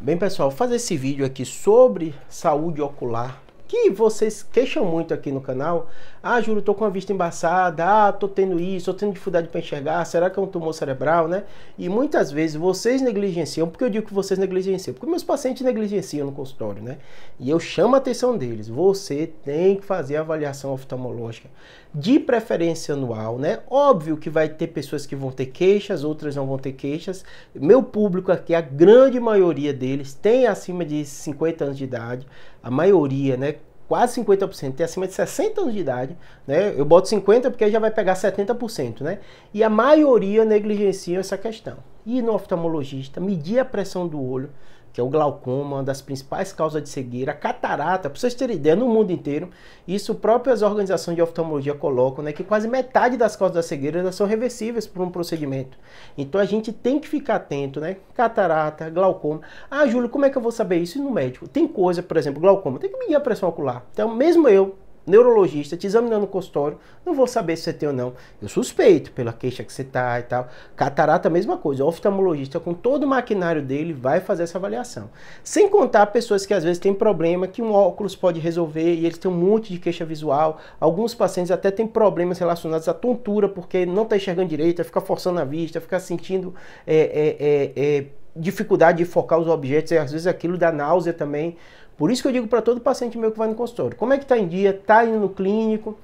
Bem, pessoal, fazer esse vídeo aqui sobre saúde ocular que vocês queixam muito aqui no canal. Ah, Júlio, tô com a vista embaçada. Ah, tô tendo isso, tô tendo dificuldade para enxergar. Será que é um tumor cerebral, né? E muitas vezes vocês negligenciam. Por que eu digo que vocês negligenciam? Porque meus pacientes negligenciam no consultório, né? E eu chamo a atenção deles. Você tem que fazer a avaliação oftalmológica de preferência anual, né? Óbvio que vai ter pessoas que vão ter queixas, outras não vão ter queixas. Meu público aqui, a grande maioria deles tem acima de 50 anos de idade. A maioria, né? Quase 50%, tem acima de 60 anos de idade, né? Eu boto 50 porque já vai pegar 70%, né? E a maioria negligencia essa questão. E no oftalmologista, medir a pressão do olho, que é o glaucoma, uma das principais causas de cegueira, a catarata, para vocês terem ideia, no mundo inteiro, isso próprias organizações de oftalmologia colocam, né, que quase metade das causas da cegueira são reversíveis por um procedimento. Então a gente tem que ficar atento, né? Catarata, glaucoma. Ah, Júlio, como é que eu vou saber isso no médico? Tem coisa, por exemplo, glaucoma, tem que medir a pressão ocular. Então, mesmo eu, neurologista te examinando no consultório, não vou saber se você tem ou não. Eu suspeito pela queixa que você tá e tal. Catarata, mesma coisa. O oftalmologista, com todo o maquinário dele, vai fazer essa avaliação. Sem contar pessoas que às vezes têm problema que um óculos pode resolver e eles têm um monte de queixa visual. Alguns pacientes até têm problemas relacionados à tontura, porque não está enxergando direito, fica forçando a vista, fica sentindo. É, é, é, dificuldade de focar os objetos e às vezes aquilo dá náusea também. Por isso que eu digo para todo paciente meu que vai no consultório, como é que está em dia? Está indo no clínico?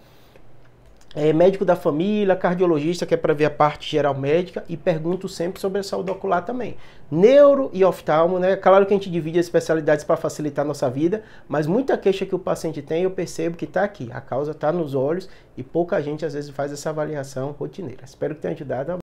É, médico da família, cardiologista, que é para ver a parte geral médica, e pergunto sempre sobre a saúde ocular também. Neuro e oftalmo, né? Claro que a gente divide as especialidades para facilitar a nossa vida, mas muita queixa que o paciente tem, eu percebo que está aqui. A causa está nos olhos e pouca gente às vezes faz essa avaliação rotineira. Espero que tenha ajudado.